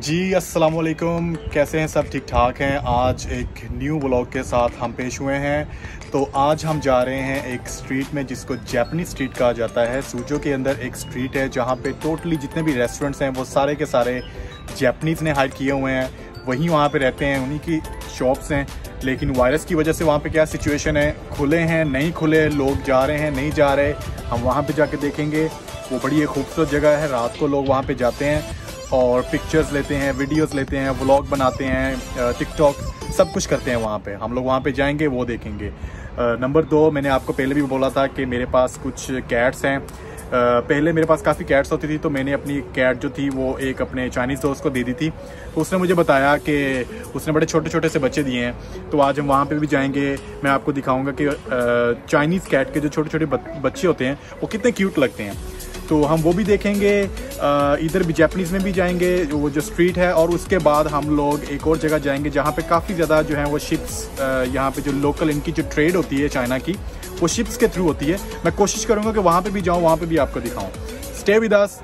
जी अस्सलाम वालेकुम कैसे हैं? सब ठीक ठाक हैं। आज एक न्यू ब्लॉग के साथ हम पेश हुए हैं। तो आज हम जा रहे हैं एक स्ट्रीट में जिसको जैपनीज स्ट्रीट कहा जाता है। सूजो के अंदर एक स्ट्रीट है जहाँ पे टोटली जितने भी रेस्टोरेंट्स हैं, वो सारे के सारे जैपनीज़ ने हाइड किए हुए हैं। वहीं वहाँ पे रहते हैं, उन्हीं की शॉप्स हैं। लेकिन वायरस की वजह से वहाँ पे क्या सिचुएशन है? खुले हैं, नहीं खुले, लोग जा रहे हैं, नहीं जा रहे। हम वहाँ पे जाके देखेंगे। वो बड़ी एक खूबसूरत जगह है। रात को लोग वहाँ पे जाते हैं और पिक्चर्स लेते हैं वीडियोस लेते हैं व्लॉग बनाते हैं टिकटॉक सब कुछ करते हैं वहाँ पे। हम लोग वहाँ पे जाएँगे, वो देखेंगे। नंबर दो, मैंने आपको पहले भी बोला था कि मेरे पास कुछ कैट्स हैं। पहले मेरे पास काफ़ी कैट्स होती थी तो मैंने अपनी कैट जो थी, वो एक अपने चाइनीज़ दोस्त को दे दी थी। तो उसने मुझे बताया कि उसने बड़े छोटे छोटे से बच्चे दिए हैं। तो आज हम वहाँ पे भी जाएँगे। मैं आपको दिखाऊँगा कि चाइनीज़ कैट के जो छोटे छोटे बच्चे होते हैं, वो कितने क्यूट लगते हैं। तो हम वो भी देखेंगे इधर भी जैपनीज़ में भी जाएँगे वो जो स्ट्रीट है, और उसके बाद हम लोग एक और जगह जाएँगे, जहाँ पे काफ़ी ज़्यादा जो है वो शिप्स यहाँ पे जो लोकल इनकी जो ट्रेड होती है चाइना की, वो शिप्स के थ्रू होती है। मैं कोशिश करूँगा कि वहाँ पर भी जाऊँ, वहाँ पर भी आपको दिखाऊँ। स्टे विद अस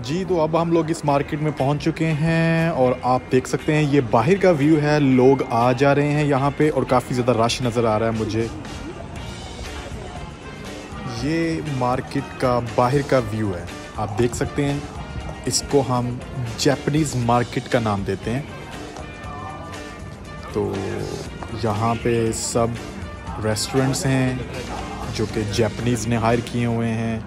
जी तो अब हम लोग इस मार्केट में पहुँच चुके हैं, और आप देख सकते हैं, ये बाहर का व्यू है, लोग आ जा रहे हैं यहाँ पे, और काफ़ी ज़्यादा रश नज़र आ रहा है मुझे। ये मार्केट का बाहर का व्यू है। आप देख सकते हैं, इसको हम जैपनीज़ मार्केट का नाम देते हैं। तो यहाँ पे सब रेस्टोरेंट्स हैं, जो कि जैपनीज़ ने हायर किए हुए हैं।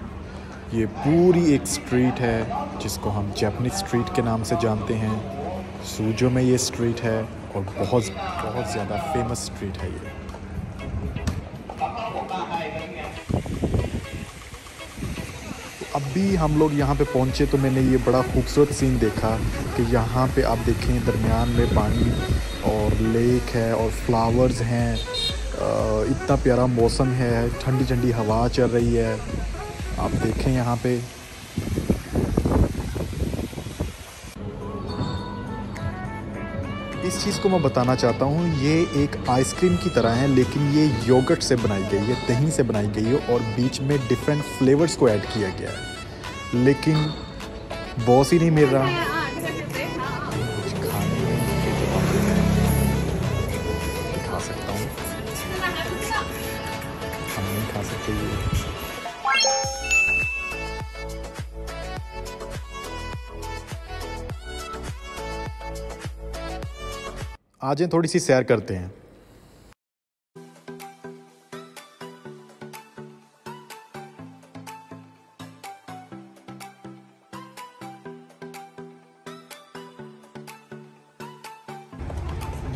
ये पूरी एक स्ट्रीट है, जिसको हम जैपनीज स्ट्रीट के नाम से जानते हैं। सूजो में ये स्ट्रीट है और बहुत बहुत ज़्यादा फ़ेमस स्ट्रीट है ये। अभी हम लोग यहाँ पे पहुँचे तो मैंने ये बड़ा खूबसूरत सीन देखा कि यहाँ पे आप देखें दरमियान में पानी और लेक है और फ्लावर्स हैं। इतना प्यारा मौसम है ठंडी ठंडी हवा चल रही है। आप देखें यहाँ पे। इस चीज़ को मैं बताना चाहता हूँ, ये एक आइसक्रीम की तरह है, लेकिन ये योगर्ट से बनाई गई है, दही से बनाई गई है, और बीच में डिफरेंट फ्लेवर्स को ऐड किया गया है। लेकिन बॉस ही नहीं मिल रहा। दिखा सकता हूँ। हम नहीं खा सकते ये आ थोड़ी सी सैर करते हैं।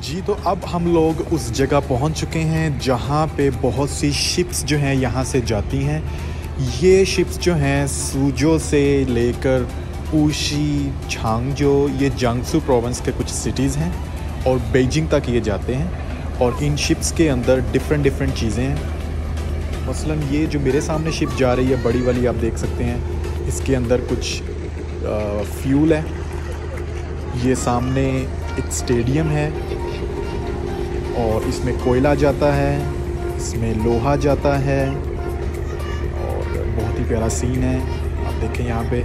जी तो अब हम लोग उस जगह पहुँच चुके हैं जहाँ पे बहुत सी शिप्स जो हैं यहाँ से जाती हैं। ये शिप्स जो हैं सूजो से लेकर ऊशी छांगजो ये जंगसू प्रोविंस के कुछ सिटीज़ हैं। और बेजिंग तक ये जाते हैं और इन शिप्स के अंदर डिफरेंट डिफरेंट चीज़ें हैं। मसलन ये जो मेरे सामने शिप जा रही है, बड़ी वाली आप देख सकते हैं। इसके अंदर कुछ फ्यूल है। ये सामने एक स्टेडियम है और इसमें कोयला जाता है, इसमें लोहा जाता है और बहुत ही प्यारा सीन है। आप देखें यहाँ पे।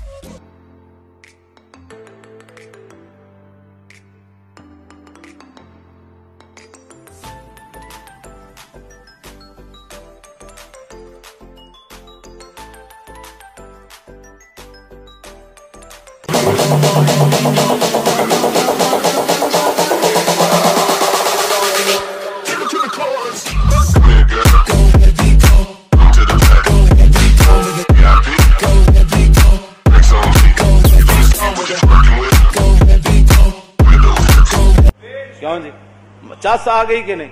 मचास आ गई कि नहीं?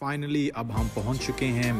फाइनली अब हम पहुँच चुके हैं।